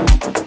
you